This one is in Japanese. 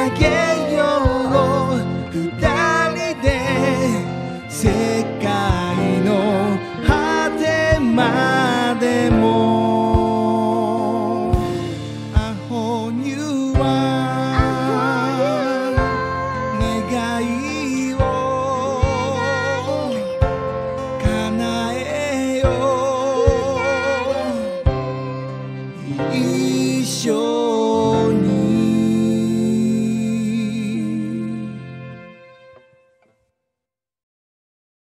上げよう二人で世界の果てまでも。A whole new world 願いを叶えよう。一生